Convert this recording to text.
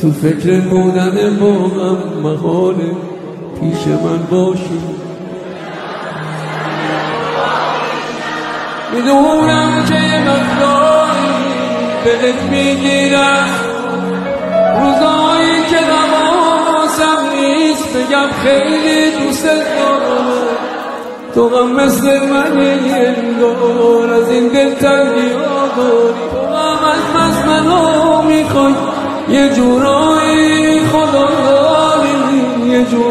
تو فکر بودن با هم محاله پیش من باشی. می‌دونم که مقداری بهت می‌گیرم. روزایی که نمازم نیست بگم خیلی دوست دارم. تو هم مثل من انگار از این دل تنگی داری. یه جورایی خدا داری یه جور